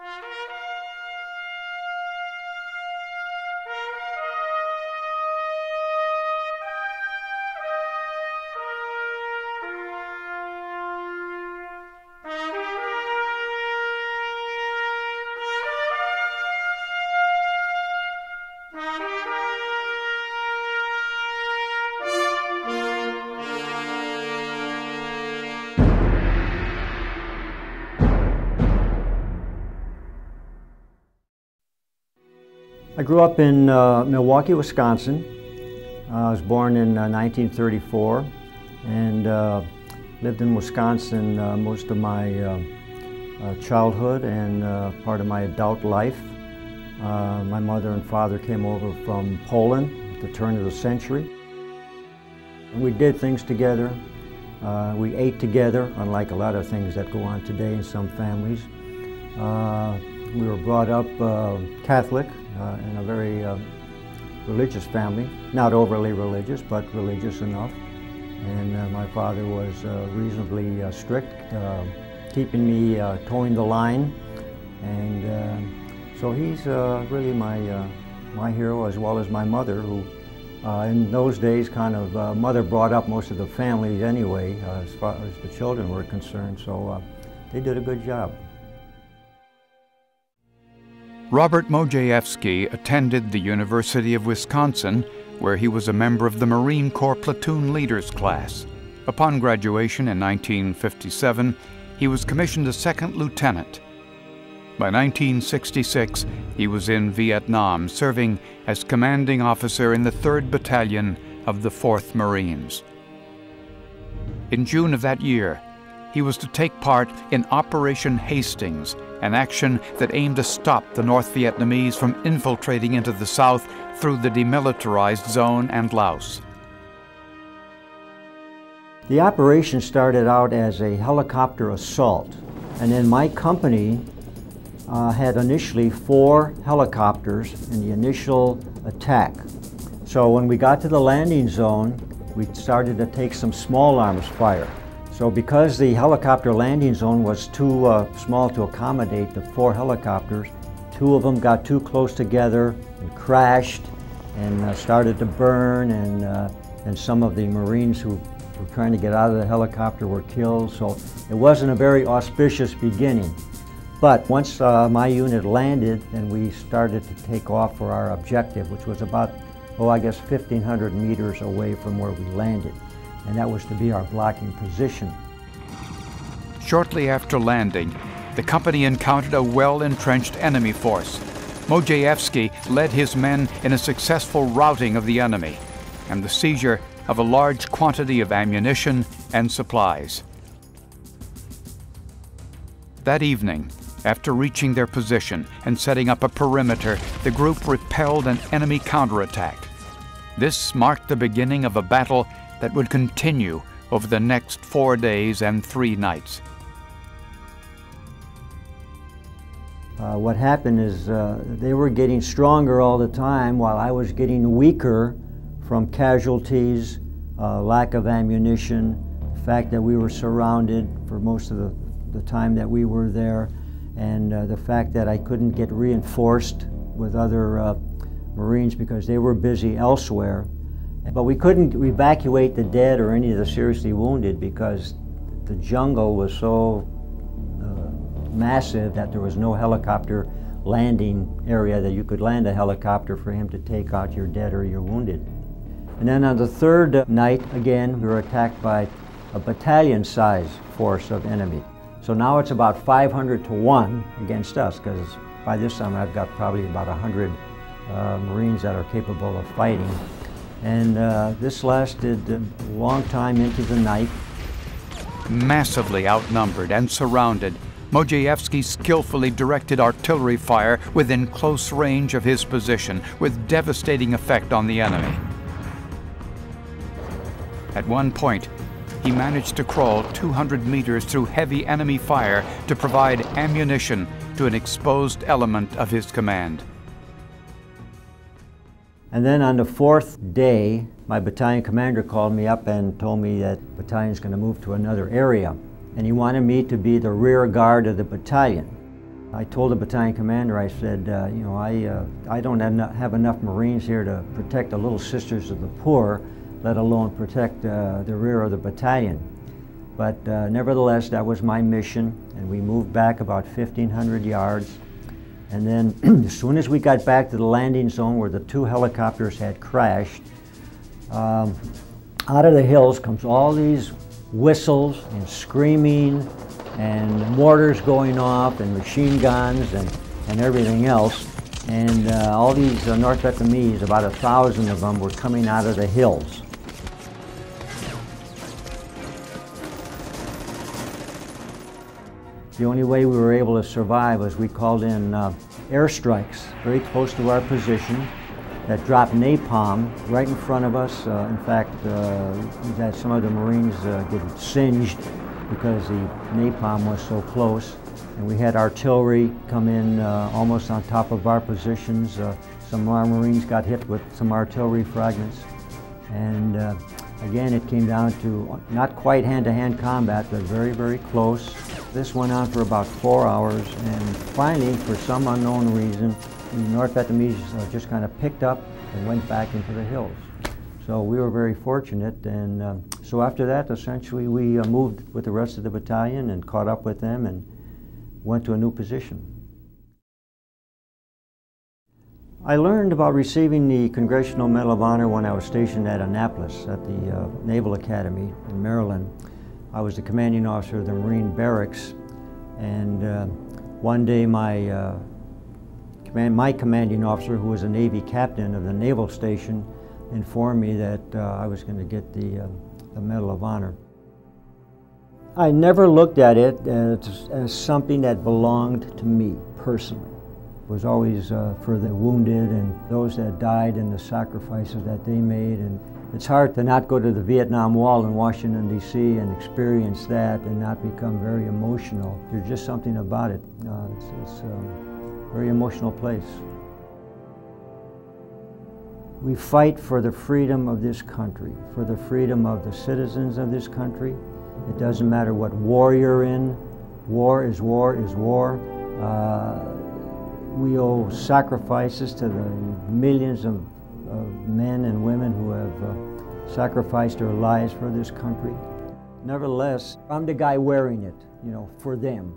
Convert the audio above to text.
you I grew up in uh, Milwaukee, Wisconsin. Uh, I was born in uh, 1934 and uh, lived in Wisconsin uh, most of my uh, childhood and part of my adult life. my mother and father came over from Poland at the turn of the century. We did things together. we ate together, unlike a lot of things that go on today in some families. We were brought up Catholic, uh, in a very uh, religious family, not overly religious, but religious enough. And uh, my father was reasonably strict, keeping me toeing the line. And so he's really my, my hero as well as my mother, who uh, in those days, kind of, uh, mother brought up most of the families anyway, uh, as far as the children were concerned, so they did a good job. Robert Modrzejewski attended the University of Wisconsin, where he was a member of the Marine Corps Platoon Leaders class. Upon graduation in 1957, he was commissioned a second lieutenant. By 1966, he was in Vietnam, serving as commanding officer in the 3rd Battalion of the 4th Marines. In June of that year, he was to take part in Operation Hastings, an action that aimed to stop the North Vietnamese from infiltrating into the South through the demilitarized zone and Laos. The operation started out as a helicopter assault, and then my company uh, had initially four helicopters in the initial attack. So when we got to the landing zone, we started to take some small arms fire. So because the helicopter landing zone was too uh, small to accommodate the four helicopters, two of them got too close together and crashed and uh, started to burn and, uh, and some of the Marines who were trying to get out of the helicopter were killed. So it wasn't a very auspicious beginning. But once uh, my unit landed, then we started to take off for our objective, which was about, oh, I guess 1,500 meters away from where we landed and that was to be our blocking position. Shortly after landing, the company encountered a well-entrenched enemy force. Modrzejewski led his men in a successful routing of the enemy and the seizure of a large quantity of ammunition and supplies. That evening, after reaching their position and setting up a perimeter, the group repelled an enemy counterattack. This marked the beginning of a battle that would continue over the next four days and three nights. Uh, what happened is uh, they were getting stronger all the time while I was getting weaker from casualties, uh, lack of ammunition, the fact that we were surrounded for most of the, the time that we were there, and uh, the fact that I couldn't get reinforced with other uh, Marines because they were busy elsewhere. But we couldn't evacuate the dead or any of the seriously wounded because the jungle was so uh, massive that there was no helicopter landing area that you could land a helicopter for him to take out your dead or your wounded. And then on the third night, again, we were attacked by a battalion size force of enemy. So now it's about 500 to 1 against us because by this time I've got probably about 100 uh, Marines that are capable of fighting. And uh, this lasted a long time into the night. Massively outnumbered and surrounded, Modrzejewski skillfully directed artillery fire within close range of his position with devastating effect on the enemy. At one point, he managed to crawl 200 meters through heavy enemy fire to provide ammunition to an exposed element of his command. And then on the fourth day, my battalion commander called me up and told me that battalion's going to move to another area. And he wanted me to be the rear guard of the battalion. I told the battalion commander, I said, uh, you know, I, uh, I don't have enough Marines here to protect the little sisters of the poor, let alone protect uh, the rear of the battalion. But uh, nevertheless, that was my mission, and we moved back about 1,500 yards. And then as soon as we got back to the landing zone where the two helicopters had crashed, um, out of the hills comes all these whistles and screaming and mortars going off and machine guns and, and everything else. And uh, all these uh, North Vietnamese, about a thousand of them, were coming out of the hills. The only way we were able to survive was we called in uh, airstrikes very close to our position that dropped napalm right in front of us. Uh, in fact, uh, we had some of the Marines uh, get singed because the napalm was so close. And we had artillery come in uh, almost on top of our positions. Uh, some of our Marines got hit with some artillery fragments. And uh, again, it came down to not quite hand-to-hand -hand combat, but very, very close. This went on for about four hours, and finally, for some unknown reason, the North Vietnamese uh, just kind of picked up and went back into the hills. So we were very fortunate, and um, so after that, essentially, we uh, moved with the rest of the battalion and caught up with them and went to a new position. I learned about receiving the Congressional Medal of Honor when I was stationed at Annapolis at the uh, Naval Academy in Maryland. I was the commanding officer of the Marine Barracks, and uh, one day my, uh, command, my commanding officer, who was a Navy captain of the naval station, informed me that uh, I was going to get the, uh, the Medal of Honor. I never looked at it as, as something that belonged to me personally. It was always uh, for the wounded and those that died and the sacrifices that they made. And it's hard to not go to the Vietnam Wall in Washington, D.C. and experience that and not become very emotional. There's just something about it. Uh, it's, it's um, a very emotional place. We fight for the freedom of this country, for the freedom of the citizens of this country. It doesn't matter what war you're in. War is war is war. Uh, we owe sacrifices to the millions of, of men and women who have uh, sacrificed their lives for this country. Nevertheless, I'm the guy wearing it, you know, for them.